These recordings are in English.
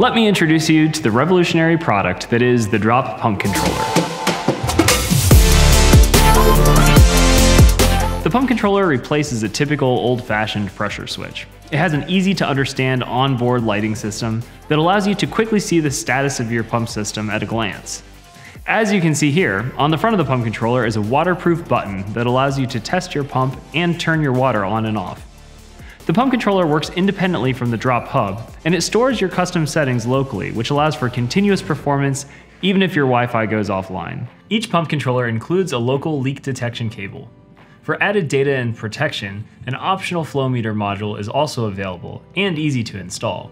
Let me introduce you to the revolutionary product that is the Drop Pump Controller. The pump controller replaces a typical old-fashioned pressure switch. It has an easy-to-understand onboard lighting system that allows you to quickly see the status of your pump system at a glance. As you can see here, on the front of the pump controller is a waterproof button that allows you to test your pump and turn your water on and off. The pump controller works independently from the drop hub, and it stores your custom settings locally, which allows for continuous performance even if your Wi-Fi goes offline. Each pump controller includes a local leak detection cable. For added data and protection, an optional flow meter module is also available and easy to install.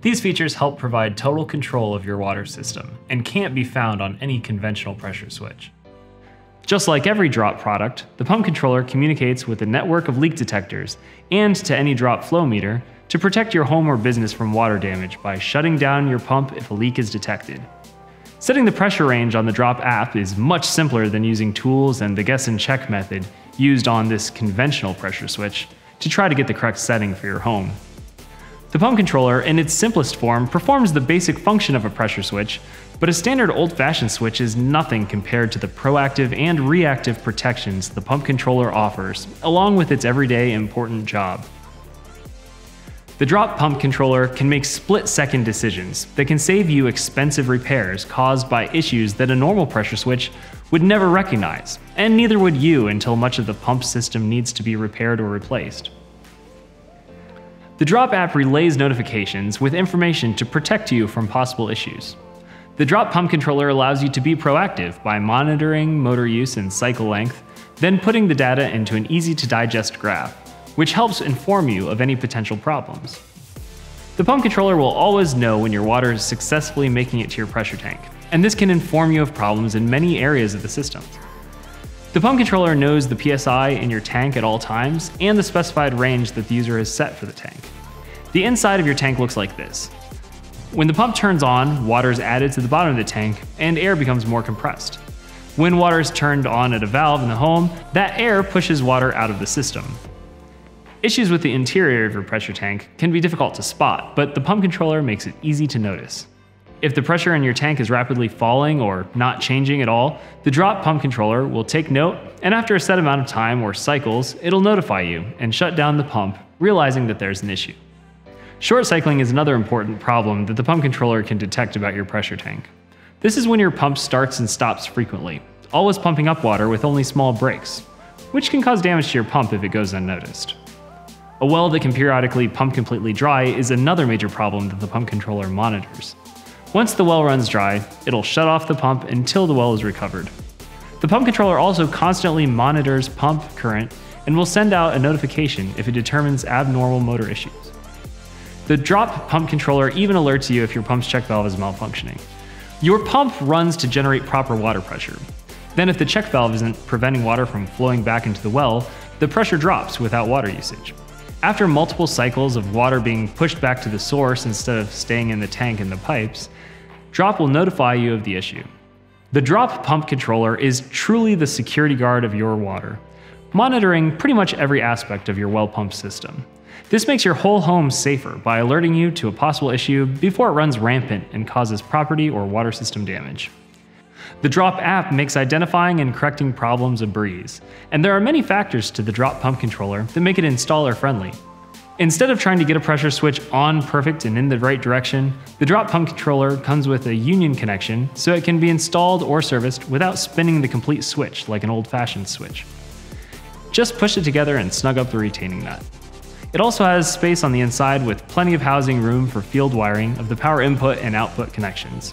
These features help provide total control of your water system and can't be found on any conventional pressure switch. Just like every drop product, the pump controller communicates with a network of leak detectors and to any drop flow meter to protect your home or business from water damage by shutting down your pump if a leak is detected. Setting the pressure range on the Drop app is much simpler than using tools and the guess and check method used on this conventional pressure switch to try to get the correct setting for your home. The pump controller, in its simplest form, performs the basic function of a pressure switch, but a standard old-fashioned switch is nothing compared to the proactive and reactive protections the pump controller offers, along with its everyday important job. The drop pump controller can make split-second decisions that can save you expensive repairs caused by issues that a normal pressure switch would never recognize, and neither would you until much of the pump system needs to be repaired or replaced. The Drop app relays notifications with information to protect you from possible issues. The Drop pump controller allows you to be proactive by monitoring motor use and cycle length, then putting the data into an easy to digest graph, which helps inform you of any potential problems. The pump controller will always know when your water is successfully making it to your pressure tank, and this can inform you of problems in many areas of the system. The pump controller knows the PSI in your tank at all times and the specified range that the user has set for the tank. The inside of your tank looks like this. When the pump turns on, water is added to the bottom of the tank and air becomes more compressed. When water is turned on at a valve in the home, that air pushes water out of the system. Issues with the interior of your pressure tank can be difficult to spot, but the pump controller makes it easy to notice. If the pressure in your tank is rapidly falling or not changing at all, the drop pump controller will take note, and after a set amount of time or cycles, it'll notify you and shut down the pump, realizing that there's an issue. Short cycling is another important problem that the pump controller can detect about your pressure tank. This is when your pump starts and stops frequently, always pumping up water with only small breaks, which can cause damage to your pump if it goes unnoticed. A well that can periodically pump completely dry is another major problem that the pump controller monitors. Once the well runs dry, it'll shut off the pump until the well is recovered. The pump controller also constantly monitors pump current and will send out a notification if it determines abnormal motor issues. The drop pump controller even alerts you if your pump's check valve is malfunctioning. Your pump runs to generate proper water pressure. Then if the check valve isn't preventing water from flowing back into the well, the pressure drops without water usage. After multiple cycles of water being pushed back to the source instead of staying in the tank and the pipes, Drop will notify you of the issue. The Drop pump controller is truly the security guard of your water, monitoring pretty much every aspect of your well pump system. This makes your whole home safer by alerting you to a possible issue before it runs rampant and causes property or water system damage. The Drop app makes identifying and correcting problems a breeze, and there are many factors to the Drop pump controller that make it installer friendly. Instead of trying to get a pressure switch on perfect and in the right direction, the drop pump controller comes with a union connection so it can be installed or serviced without spinning the complete switch like an old-fashioned switch. Just push it together and snug up the retaining nut. It also has space on the inside with plenty of housing room for field wiring of the power input and output connections.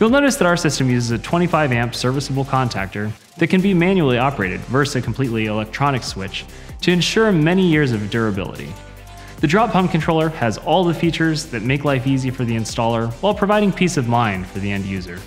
You'll notice that our system uses a 25 amp serviceable contactor that can be manually operated versus a completely electronic switch to ensure many years of durability. The drop pump controller has all the features that make life easy for the installer while providing peace of mind for the end user.